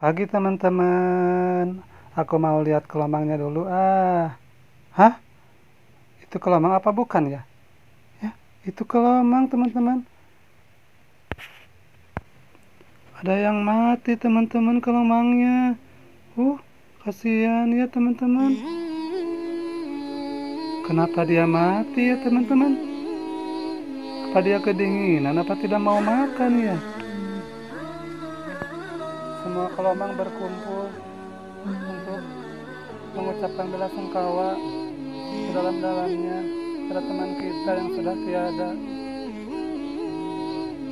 Pagi teman-teman. Aku mau lihat kelomangnya dulu ah. Hah? Itu kelomang apa bukan ya? Ya, itu kelomang teman-teman. Ada yang mati teman-teman kelomangnya. Uh, kasihan ya teman-teman. Kenapa dia mati ya teman-teman? Apa dia kedinginan? Apa tidak mau makan ya? Semua kelomang berkumpul untuk mengucapkan bela sungkawa sedalam-dalamnya pada teman kita yang sudah tiada.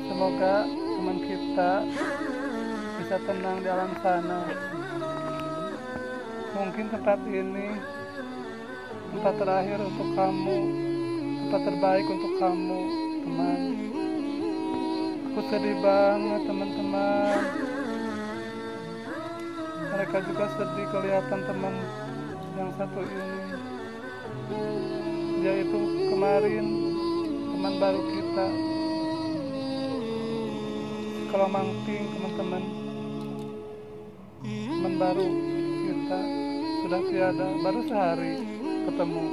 Semoga teman kita bisa tenang di alam sana. Mungkin tempat ini tempat terakhir untuk kamu, tempat terbaik untuk kamu, teman. Aku sedih banget, teman-teman. Mereka juga sedih kelihatan teman yang satu ini. Dia itu kemarin teman baru kita. Kalau mangping teman-teman, teman baru kita sudah tiada, baru sehari ketemu.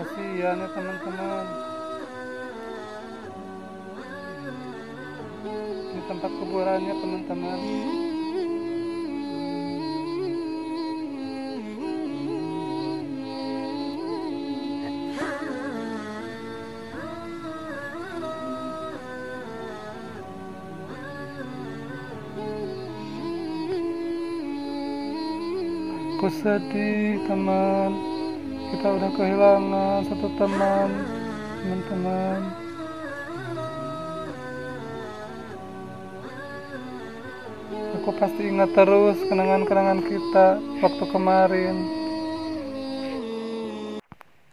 Kasihan ya teman-teman. Tempat kuburannya teman-teman. Aku sedih teman Kita udah kehilangan satu teman Teman-teman Aku pasti ingat terus kenangan-kenangan kita Waktu kemarin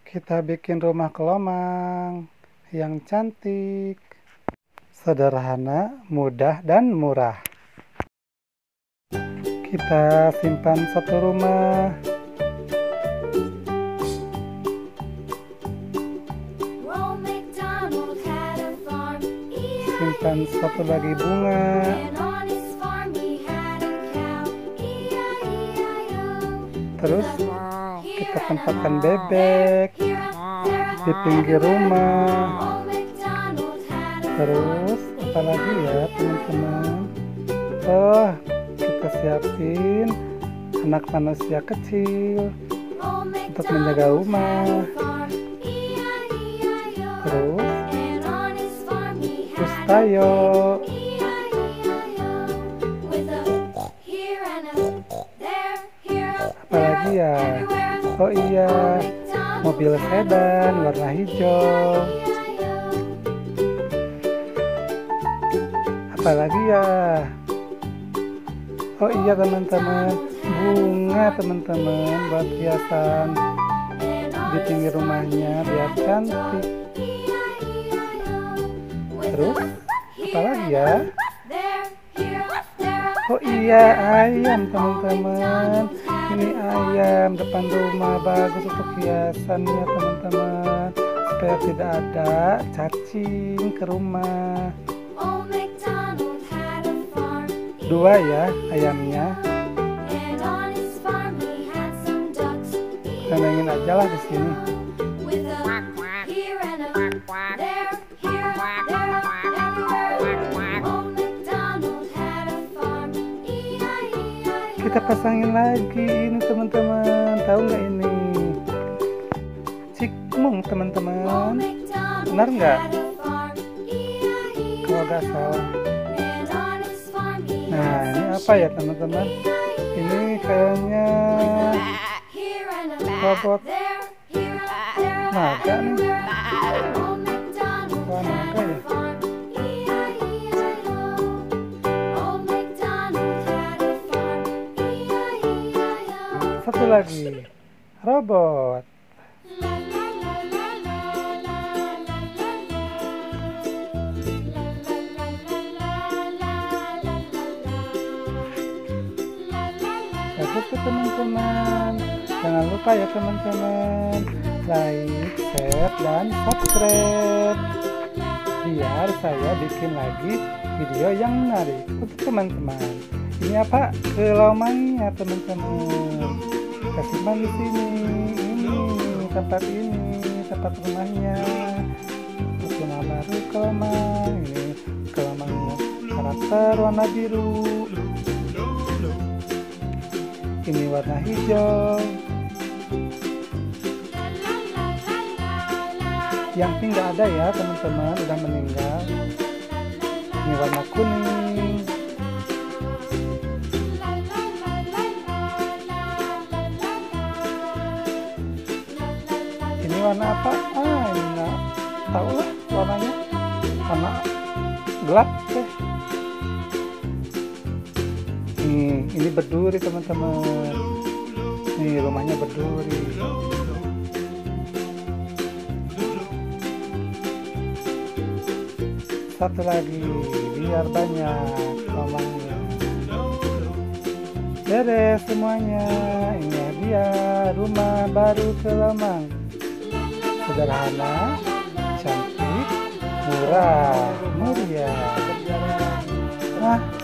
Kita bikin rumah kelomang Yang cantik Sederhana, mudah, dan murah kita simpan satu rumah. Simpan satu lagi bunga. Terus kita tempatkan bebek di pinggir rumah. Terus apa lagi ya teman-teman? Oh, kita siapin anak manusia kecil untuk menjaga rumah terus terus tayo ya oh iya. Mobil sedan warna hijau. Apalagi ya? Oh iya teman-teman, bunga teman-teman. Buat hiasan di pinggir rumahnya biar cantik. Terus apa lagi ya? Oh iya ayam teman-teman, ini ayam depan rumah bagus untuk hiasannya teman-teman. Supaya tidak ada cacing ke rumah. Dua ya ayamnya. Main aja lah di sini kita pasangin lagi ini teman-teman. Tahu nggak ini? Cikmung teman-teman. Benar nggak? Kalau nggak salah. Nah, ini apa ya teman-teman? Ini kayaknya robot. Naga nih. Satu lagi, robot. bagus tuh teman-teman. Jangan lupa ya teman-teman. Like share dan subscribe. Biar saya bikin lagi video yang menarik untuk teman-teman. Ini apa? Kelomangnya teman-teman kasih di sini ini tempat ini tempat rumahnya. Rumah baru kelomang ini kelomangnya karakter warna biru. Ini warna hijau. Yang pink nggak ada ya teman-teman. Udah meninggal. Ini warna kuning warna apa? Ah ini nggak tahu lah warnanya. Warna gelap deh. Nih ini berduri teman-teman. Nih rumahnya berduri. Satu lagi biar banyak romangnya beres semuanya. Ini dia rumah baru kelamang sederhana cantik murah meriah nah